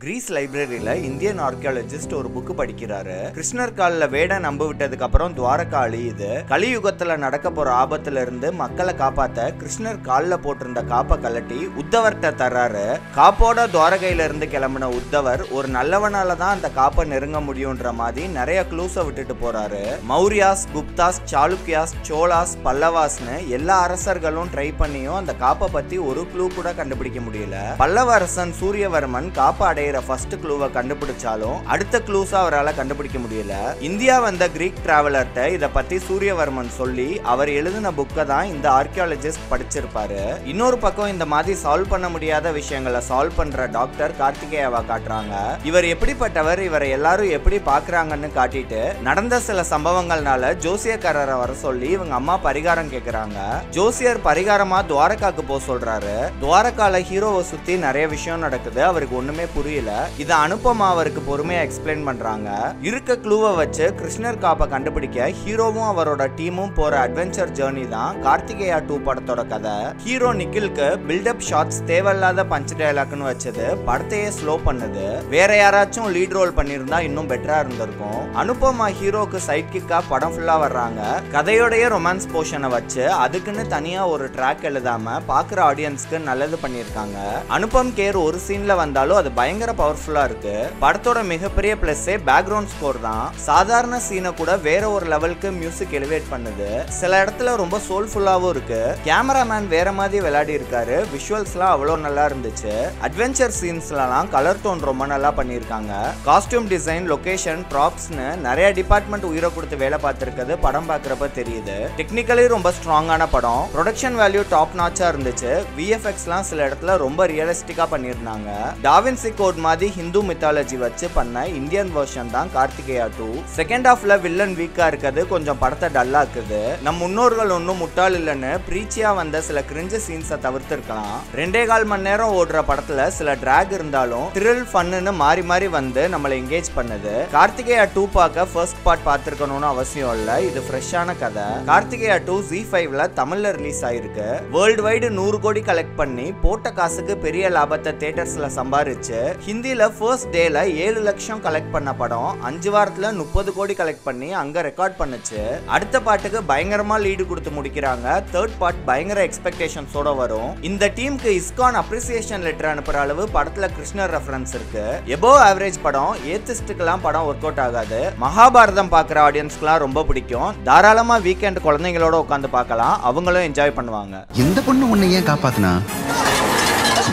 Greece லைப்ரரியில Indian archaeologist ஒரு book படிக்கிறாரு. கிருஷ்ணர் காலில் வேட நம்ப விட்டதுக்கு அப்புறம் துவாரகா அழியுது. கலியுகத்துல நடக்க போற ஆபத்துல இருந்து மக்களை காப்பாத்த கிருஷ்ணர் காலில் போட்டிருந்த காப்பை கலட்டி உத்தவர்கிட்ட தர்றாரு. காப்போட துவாரகையில இருந்து கிளம்பின உத்தவர் ஒரு நல்லவனால தான் அந்த காப்பை நெருங்க முடியுன்ற மாதிரி நிறைய க்ளூஸை விட்டுட்டு போறாரு. மௌரியாஸ் குப்தாஸ் சாளுக்கியாஸ் சோலாஸ் பல்லவாஸ்னு எல்லா அரசர்களும் ட்ரை பண்ணியும் அந்த காப்பை பத்தி ஒரு க்ளூ கூட கண்டுபிடிக்க முடியல. பல்லவ அரசன் சூரியவர்மன் காப்பை அடையிற ஃபர்ஸ்ட் க்ளூவை கண்டுபிடிச்சாலும் அடுத்த க்ளூஸா அவரால் கண்டுபிடிக்க முடியல. இந்தியா வந்த கிரீக் டிராவலர்கிட்ட இதை பத்தி சூரியவர்மன் சொல்லி அவர் எழுதின புக்கை தான் இந்த ஆர்கியாலஜிஸ்ட் படிச்சிருப்பாரு. இன்னொரு பக்கம் இந்த மாதிரி சால்வ் பண்ண முடியாத விஷயங்களை சால்வ் பண்ற டாக்டர் கார்த்திகேயாவா காட்டுறாங்க. இவர் எப்படிப்பட்டவர் இவரை எல்லாரும் எப்படி பாக்குறாங்கன்னு காட்டிட்டு நடந்த சில சம்பவங்கள்னால ஜோசியக்காரரை வர சொல்லி இவங்க அம்மா பரிகாரம் கேக்குறாங்க. ஜோசியர் பரிகாரமா துவாரகாக்கு போக சொல்றாரு. துவாரகால ஹீரோவை சுத்தி நிறைய விஷயம் நடக்குது. அவருக்கு ஒண்ணுமே புரியல இதை அனுப்பமா அவருக்கு பொறுமையா எக்ஸ்பிளைன் பண்றாங்க. இருக்க க்ளூவை வச்சு கிருஷ்ணர் காப்பை கண்டுபிடிக்க ஹீரோவும் அவரோட டீமும் போற அட்வென்ச்சர் ஜேர்னி தான் கார்த்திகேயா டூ படத்தோட கதை. ஹீரோ நிக்கிலுக்கு பில்டப் ஷாட்ஸ் தேவையில்லாத பஞ்ச் டயலாக்னு வச்சது படத்தையே ஸ்லோ பண்ணுது. வேற யாராச்சும் லீட் ரோல் பண்ணியிருந்தா இன்னும் பெட்டரா இருந்திருக்கும். அனுபமா ஹீரோக்கு சைட் கிக்கா படம் ஃபுல்லா வர்றாங்க. கதையோடைய ரொமான்ஸ் போர்ஷனை வச்சு அதுக்குன்னு தனியா ஒரு ட்ராக் எழுதாம பாக்குற ஆடியன்ஸ்க்கு நல்லது பண்ணியிருக்காங்க. அனுபம் கேர் ஒரு சீன்ல வந்தாலும் அது பயங்கர பவர்ஃபுல்லா இருக்கு. படத்தோட மிகப்பெரிய பிளஸ்ஸே பேக்ரவுண்ட் ஸ்கோர் தான். சாதாரண சீனை கூட வேற ஒரு லெவலுக்கு மியூசிக் எலிவேட் பண்ணுது. சில இடத்துல ரொம்ப சோல்ஃபுல்லாவும் இருக்கு. கேமராமேன் வேற மாதிரி விளையாடி இருக்காரு. விஷுவல்ஸ்லாம் அவ்வளோ நல்லா இருந்துச்சு. அட்வென்ச்சர் சீன்ஸ்லாம் கலர் டோன் ரொம்ப நல்லா பண்ணியிருக்காங்க. காஸ்டியூம் டிசைன் லொகேஷன் ப்ராப்ஸ்னு நிறைய டிபார்ட்மெண்ட் உயிரை கொடுத்து வேலை பார்த்துருக்கிறது படம் பார்க்குறப்ப தெரியுது. டெக்னிக்கலி ரொம்ப ஸ்ட்ராங்கான படம். ப்ரொடக்ஷன் வேல்யூ டாப் நாச்சாக இருந்துச்சு. விஎஃப்எக்ஸ்லாம் சில இடத்துல ரொம்ப ரியலிஸ்டிக்காக பண்ணியிருந்தாங்க. டாவின்சி கோட் மாதிரி ஹிந்து மித்தாலஜி வச்சு பண்ண இந்தியன் வெர்ஷன் தான் கார்த்திகேயா டூ செகண்ட் ஹாஃப்ல வில்லன் வீக்கா இருக்கிறது கொஞ்சம் படத்தை டல்லா இருக்குது. நம் முன்னோர்கள் ஒன்றும் முட்டாள் இல்லைன்னு பிரீச்சியா வந்த சில கிரிஞ்ச சீன்ஸை தவிர்த்திருக்கலாம். ரெண்டே கால் மணி நேரம் ஓடுற படத்துல சில டிராக் இருந்தாலும் த்ரில் ஃபன்னு மாறி மாறி வந்து நம்மளை என்கேஜ் பண்ணுது. கார்த்திகேயா டூ பார்க்க ஃபர்ஸ்ட் பார்ட் பார்த்துருக்கணும்னு அவசியம் இல்லை இது ஃப்ரெஷ்ஷான கதை. கார்த்திகேயா டூ ஜி ஃபைவ்ல தமிழ்ல ரிலீஸ் ஆயிருக்கு. வேர்ல்டு வைடு நூறு கோடி கலெக்ட் பண்ணி போட்ட காசுக்கு பெரிய லாபத்தை தேட்டர்ஸ்ல சம்பாரிச்சு ஹிந்தில ஃபர்ஸ்ட் டேல ஏழு லட்சம் கலெக்ட் பண்ண படம் அஞ்சு வாரத்துல முப்பது கோடி கலெக்ட் பண்ணி அங்க ரெக்கார்ட் பண்ணுச்சு. அடுத்த பாட்டுக்கு பயங்கரமா லீடு கொடுத்து முடிக்கிறாங்க. தேர்ட் பார்ட் பயங்கர எக்ஸ்பெக்டேஷன்ஸோட வரும். இந்த டீமுக்கு இஸ்கான் அப்ரிசியேஷன் லெட்டர் அனுப்புற அளவு படத்துல கிருஷ்ணர் ரெஃபரன்ஸ் இருக்கு. எபோ ஆவரேஜ் படம் ஏத்திஸ்டுக்கெல்லாம் படம் ஒர்க் அவுட் ஆகாது. மகாபாரதம் பார்க்குற ஆடியன்ஸ்க்குலாம் ரொம்ப பிடிக்கும். தாராளமா வீக்கெண்ட் குழந்தைங்களோட உட்காந்து பார்க்கலாம் அவங்களும் என்ஜாய் பண்ணுவாங்க. எந்த பொண்ணு உன்னை ஏன் காப்பாத்துனா?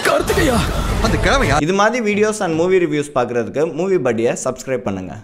கார்த்திகையா! அந்த கிழமையா இது மாதிரி வீடியோஸ் அண்ட் மூவி ரிவ்யூஸ் பார்க்குறதுக்கு மூவி படியை சப்ஸ்கிரைப் பண்ணுங்கள்